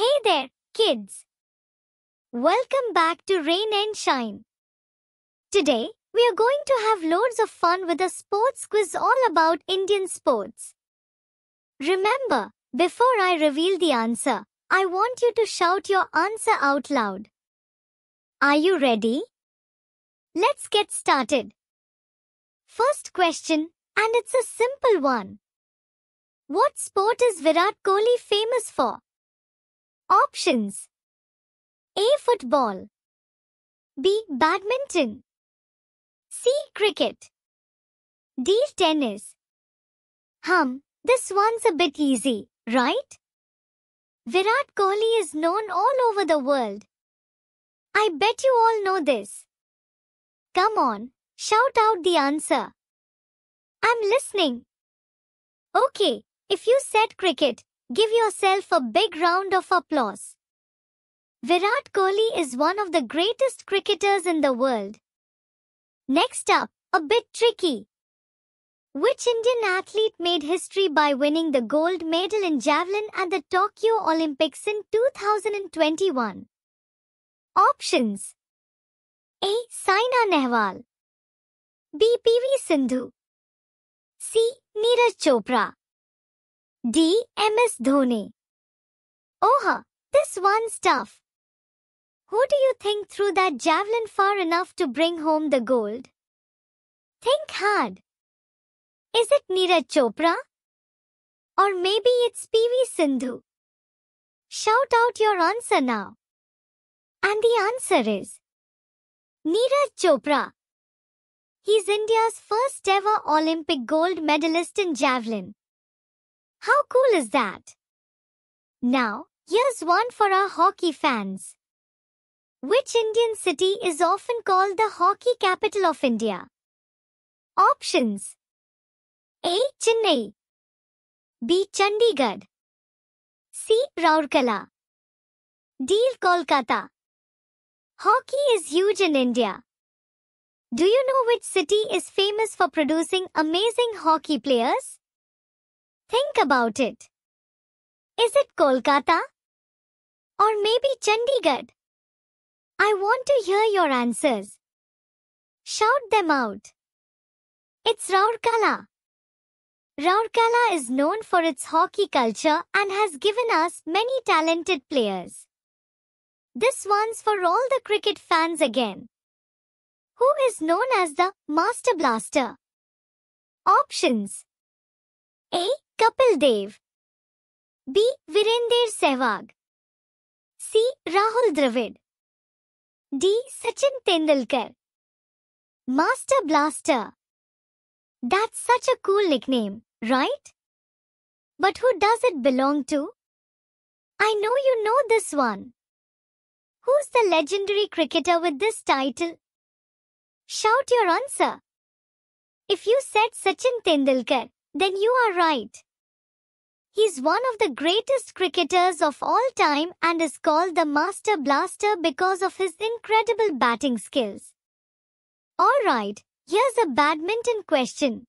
Hey there, kids. Welcome back to Rain and Shine. Today, we are going to have loads of fun with a sports quiz all about Indian sports. Remember, before I reveal the answer, I want you to shout your answer out loud. Are you ready? Let's get started. First question, and it's a simple one. What sport is Virat Kohli famous for? Options A. Football B. Badminton C. Cricket D. Tennis Hum, this one's a bit easy, right? Virat Kohli is known all over the world. I bet you all know this. Come on, shout out the answer. I'm listening. Okay, if you said cricket, give yourself a big round of applause. Virat Kohli is one of the greatest cricketers in the world. Next up, a bit tricky. Which Indian athlete made history by winning the gold medal in javelin at the Tokyo Olympics in 2021? Options A. Saina Nehwal B. PV Sindhu C. Neeraj Chopra D. MS Dhoni Oh, this one's tough. Who do you think threw that javelin far enough to bring home the gold? Think hard. Is it Neeraj Chopra? Or maybe it's PV Sindhu? Shout out your answer now. And the answer is Neeraj Chopra. He's India's first ever Olympic gold medalist in javelin. How cool is that? Now, here's one for our hockey fans. Which Indian city is often called the hockey capital of India? Options A. Chennai B. Chandigarh C. Rourkela D. Kolkata Hockey is huge in India. Do you know which city is famous for producing amazing hockey players? Think about it. Is it Kolkata? Or maybe Chandigarh? I want to hear your answers. Shout them out. It's Rourkela. Rourkela is known for its hockey culture and has given us many talented players. This one's for all the cricket fans again. Who is known as the Master Blaster? Options A. Kapil Dev B. Virender Sehwag C. Rahul Dravid D. Sachin Tendulkar. Master Blaster. That's such a cool nickname, right? But who does it belong to? I know you know this one. Who's the legendary cricketer with this title? Shout your answer. If you said Sachin Tendulkar, then you are right. He's one of the greatest cricketers of all time and is called the Master Blaster because of his incredible batting skills. Alright, here's a badminton question.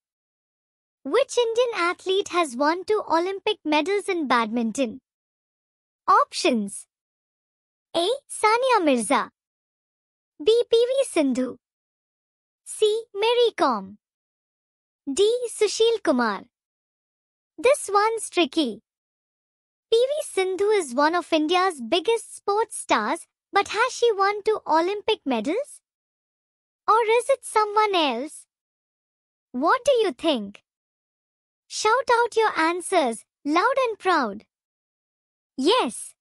Which Indian athlete has won two Olympic medals in badminton? Options A. Sania Mirza B. PV Sindhu C. Mary Kom D. Sushil Kumar this one's tricky. PV Sindhu is one of India's biggest sports stars, but has she won two Olympic medals? Or is it someone else? What do you think? Shout out your answers, loud and proud. Yes.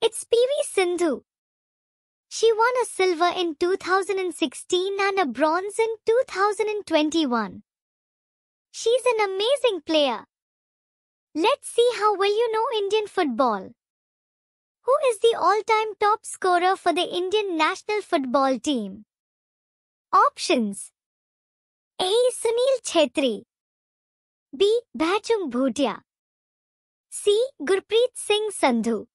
It's PV Sindhu. She won a silver in 2016 and a bronze in 2021. She's an amazing player. Let's see how well you know Indian football. Who is the all-time top scorer for the Indian national football team? Options A. Sunil Chhetri B. Bhaichung Bhutia C. Gurpreet Singh Sandhu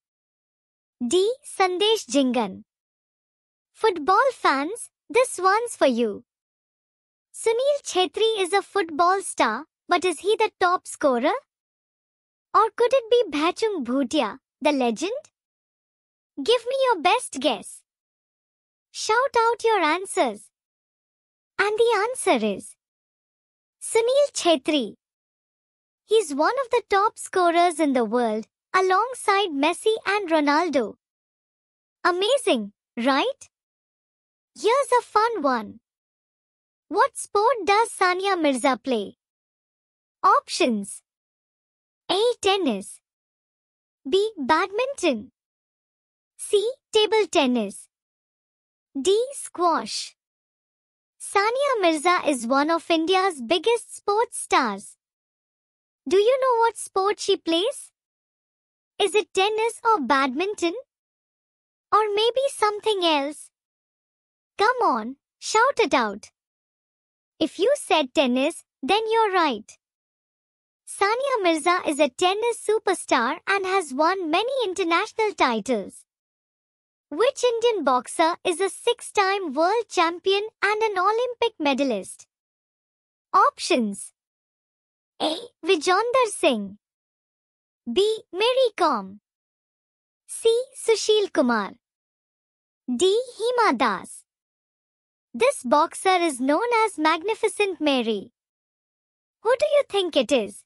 D. Sandesh Jhingan Football fans, this one's for you. Sunil Chhetri is a football star, but is he the top scorer? Or could it be Bhaichung Bhutia, The legend? Give me your best guess. Shout out your answers. And the answer is Sunil Chhetri. He's one of the top scorers in the world, alongside Messi and Ronaldo. Amazing, right? Here's a fun one. What sport does Sania Mirza play? Options A. Tennis B. Badminton C. Table tennis D. Squash Sania Mirza is one of India's biggest sports stars. Do you know what sport she plays? Is it tennis or badminton? Or maybe something else? Come on, shout it out. If you said tennis, then you're right. Sania Mirza is a tennis superstar and has won many international titles. Which Indian boxer is a six-time world champion and an Olympic medalist? Options A. Vijender Singh B. Mary Kom C. Sushil Kumar D. Hima Das This boxer is known as Magnificent Mary. Who do you think it is?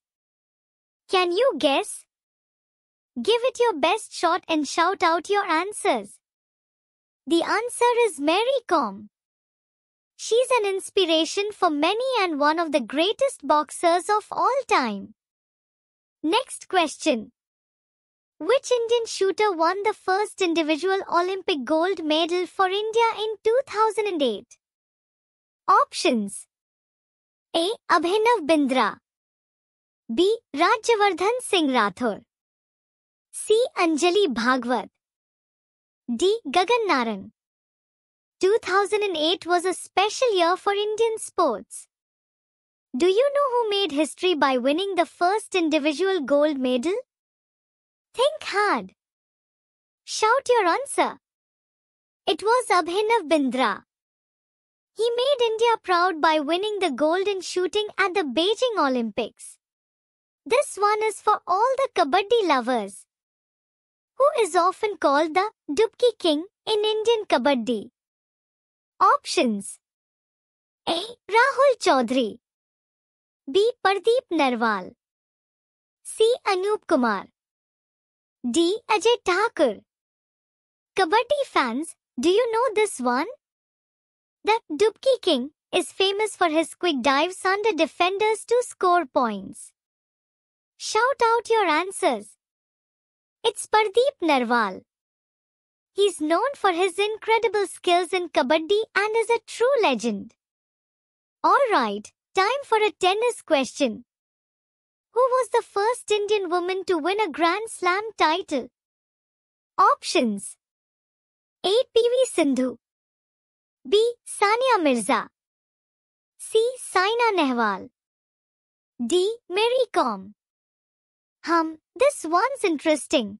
Can you guess? Give it your best shot and shout out your answers. The answer is Mary Kom. She's an inspiration for many and one of the greatest boxers of all time. Next question. Which Indian shooter won the first individual Olympic gold medal for India in 2008? Options A. Abhinav Bindra B. Rajyavardhan Singh Rathore C. Anjali Bhagwat D. Gagan Narang 2008 was a special year for Indian sports. Do you know who made history by winning the first individual gold medal? Think hard. Shout your answer. It was Abhinav Bindra. He made India proud by winning the gold in shooting at the Beijing Olympics. This one is for all the Kabaddi lovers who is often called the Dubki King in Indian Kabaddi. Options A. Rahul Chaudhary B. Pardeep Narwal C. Anup Kumar D. Ajay Thakur Kabaddi fans, do you know this one? The Dubki King is famous for his quick dives under defenders to score points. Shout out your answers. It's Pardeep Narwal. He's known for his incredible skills in kabaddi and is a true legend. Alright, time for a tennis question. Who was the first Indian woman to win a Grand Slam title? Options A. P.V. Sindhu B. Sania Mirza C. Saina Nehwal D. Mary Kom Hum, this one's interesting.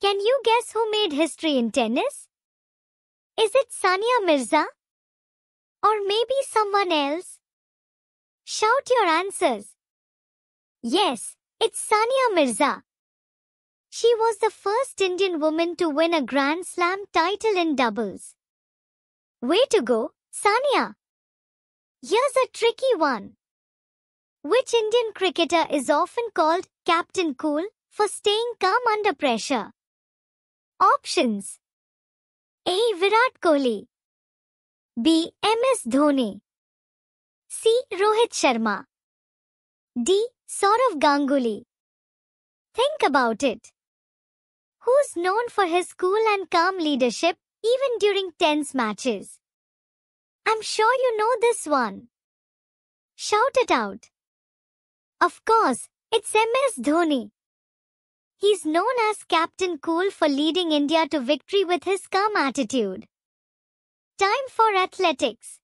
Can you guess who made history in tennis? Is it Sania Mirza? Or maybe someone else? Shout your answers. Yes, it's Sania Mirza. She was the first Indian woman to win a Grand Slam title in doubles. Way to go, Sania! Here's a tricky one. Which Indian cricketer is often called Captain Cool for staying calm under pressure? Options A. Virat Kohli B. M.S. Dhoni C. Rohit Sharma D. Sourav Ganguly Think about it. Who's known for his cool and calm leadership even during tense matches? I'm sure you know this one. Shout it out. Of course, it's MS Dhoni. He's known as Captain Cool for leading India to victory with his calm attitude. Time for athletics.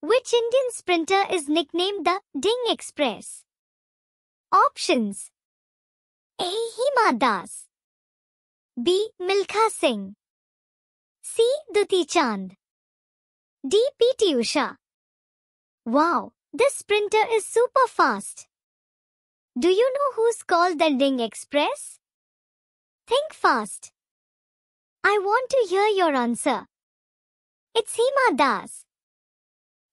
Which Indian sprinter is nicknamed the Dhing Express? Options A. Hima Das B. Milkha Singh C. Duti Chand D. P.T. Usha Wow, this sprinter is super fast. Do you know who's called the Dhing Express? Think fast. I want to hear your answer. It's Hima Das.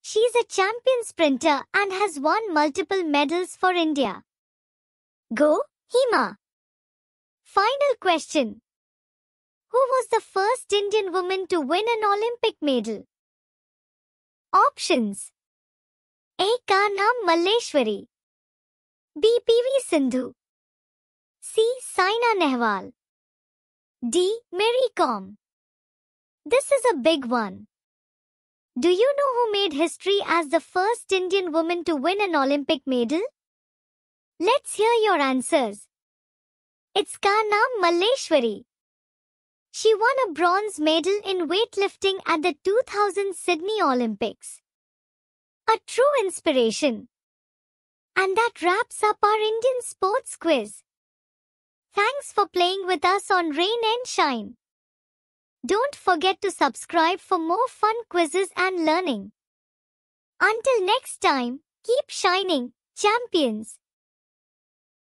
She's a champion sprinter and has won multiple medals for India. Go, Hima. Final question. Who was the first Indian woman to win an Olympic medal? Options A. Karnam Malleswari B. P.V. Sindhu C. Saina Nehwal D. Mary Kom This is a big one. Do you know who made history as the first Indian woman to win an Olympic medal? Let's hear your answers. It's Karnam Malleswari. She won a bronze medal in weightlifting at the 2000 Sydney Olympics. A true inspiration. And that wraps up our Indian sports quiz. Thanks for playing with us on Rain and Shine. Don't forget to subscribe for more fun quizzes and learning. Until next time, keep shining, champions.